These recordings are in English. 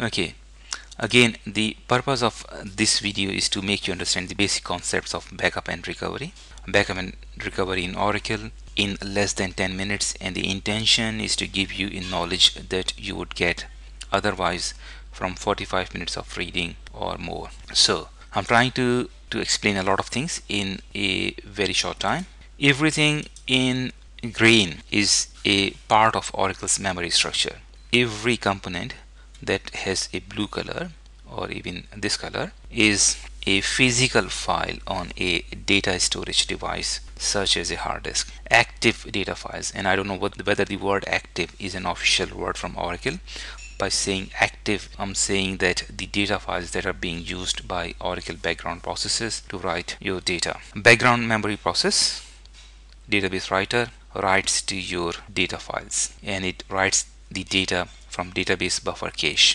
okay. Again the purpose of this video is to make you understand the basic concepts of backup and recovery. Backup and recovery in Oracle in less than 10 minutes and the intention is to give you a knowledge that you would get otherwise from 45 minutes of reading or more. So I'm trying to to explain a lot of things in a very short time. Everything in green is a part of Oracle's memory structure. Every component that has a blue color or even this color is a physical file on a data storage device such as a hard disk. Active data files. And I don't know what, whether the word active is an official word from Oracle. By saying active I'm saying that the data files that are being used by Oracle background processes to write your data. Background memory process. Database writer writes to your data files and it writes the data from database buffer cache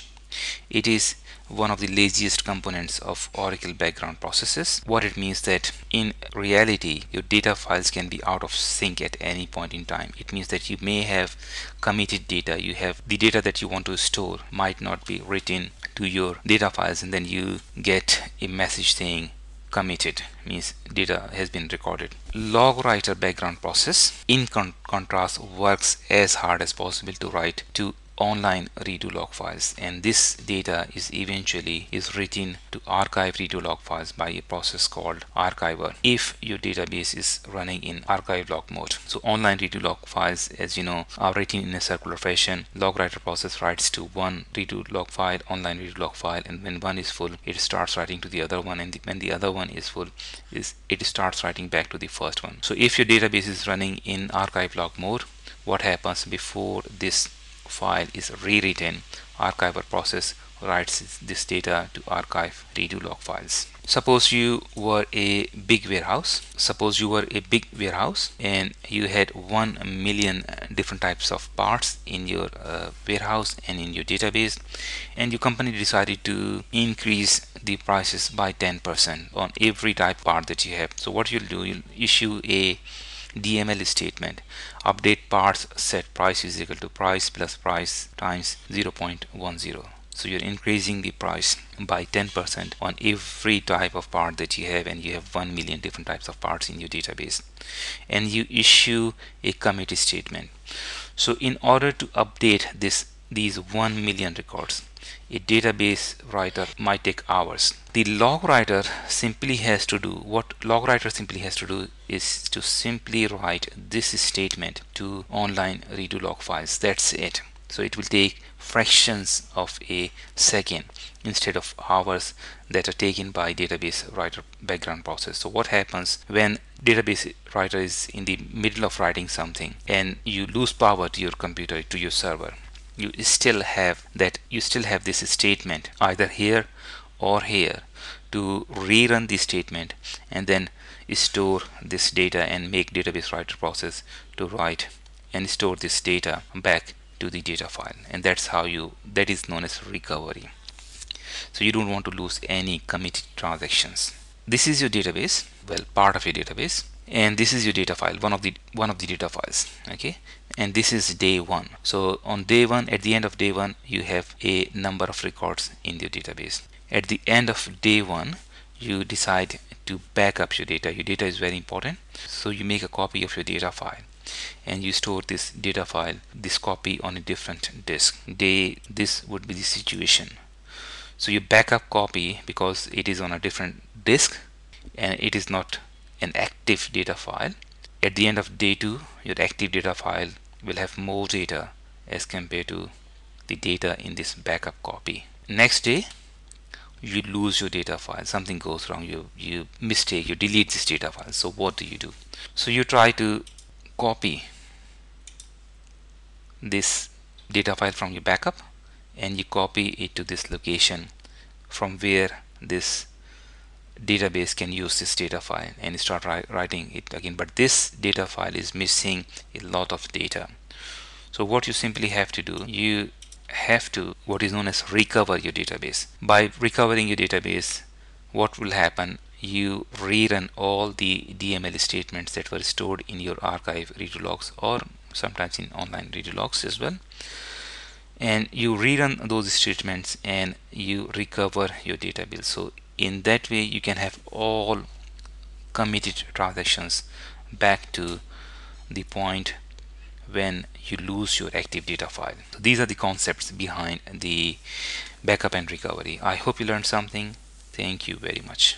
it is one of the laziest components of Oracle background processes. What it means that in reality, your data files can be out of sync at any point in time. It means that you may have committed data. You have the data that you want to store might not be written to your data files and then you get a message saying committed means data has been recorded log writer background process in con contrast works as hard as possible to write to online redo log files and this data is eventually is written to archive redo log files by a process called archiver if your database is running in archive log mode. So online redo log files as you know are written in a circular fashion. Log writer process writes to one redo log file online redo log file and when one is full it starts writing to the other one and the, when the other one is full is it starts writing back to the first one. So if your database is running in archive log mode what happens before this file is rewritten. Archiver process writes this data to archive redo log files. Suppose you were a big warehouse. Suppose you were a big warehouse and you had 1 million different types of parts in your uh, warehouse and in your database and your company decided to increase the prices by 10% on every type part that you have. So what you'll do you'll issue a DML statement. Update parts set. Price is equal to price plus price times 0.10 so you're increasing the price by 10% on every type of part that you have and you have 1 million different types of parts in your database. And you issue a commit statement. So in order to update this these 1 million records a database writer might take hours. The log writer simply has to do what log writer simply has to do is to simply write this statement to online redo log files. That's it. So it will take fractions of a second instead of hours that are taken by database writer background process. So what happens when database writer is in the middle of writing something and you lose power to your computer to your server you still have that you still have this statement either here or here to rerun the statement and then store this data and make database writer process to write and store this data back to the data file. And that's how you that is known as recovery. So you don't want to lose any committed transactions. This is your database. Well part of your database and this is your data file one of the one of the data files okay? And this is day one. So on day one at the end of day one you have a number of records in your database. At the end of day one you decide to back up your data. Your data is very important so you make a copy of your data file and you store this data file this copy on a different disk. Day this would be the situation. So you backup copy because it is on a different disk and it is not an active data file. At the end of day 2 your active data file will have more data as compared to the data in this backup copy. Next day you lose your data file. Something goes wrong. You you mistake you delete this data file. So what do you do? So you try to copy this data file from your backup and you copy it to this location from where this database can use this data file and start writing it again. But this data file is missing a lot of data. So what you simply have to do you have to what is known as recover your database. By recovering your database what will happen? You rerun all the DML statements that were stored in your archive redo logs or sometimes in online redo logs as well. And you rerun those statements and you recover your data bill. So in that way you can have all committed transactions back to the point when you lose your active data file. So these are the concepts behind the backup and recovery. I hope you learned something. Thank you very much.